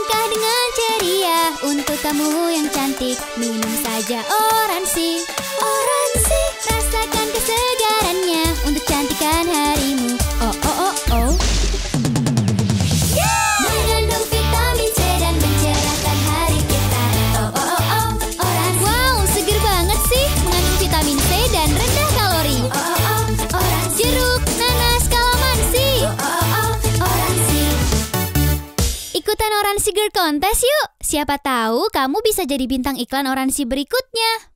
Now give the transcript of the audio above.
Melangkah dengan ceria. Untuk kamu yang cantik Minum saja oransi. Oransi Ikutan Oransi Girl Contest yuk! Siapa tahu kamu bisa jadi bintang iklan Oransi berikutnya.